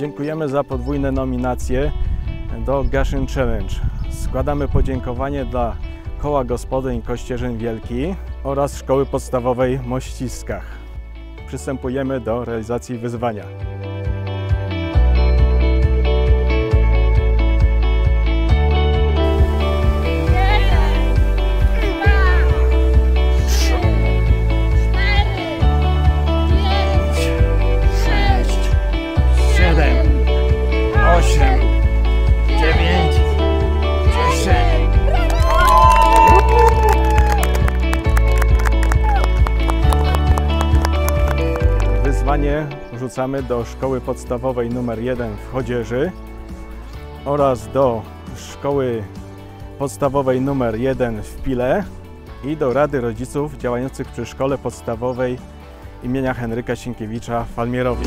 Dziękujemy za podwójne nominacje do Gaszyn Challenge. Składamy podziękowanie dla Koła Gospodyń Kościerzyn Wielki oraz Szkoły Podstawowej Mościskach. Przystępujemy do realizacji wyzwania. Wyzwanie rzucamy do szkoły podstawowej nr 1 w Chodzieży oraz do szkoły podstawowej nr 1 w Pile i do Rady Rodziców działających przy szkole podstawowej imienia Henryka Sienkiewicza w Falmierowie.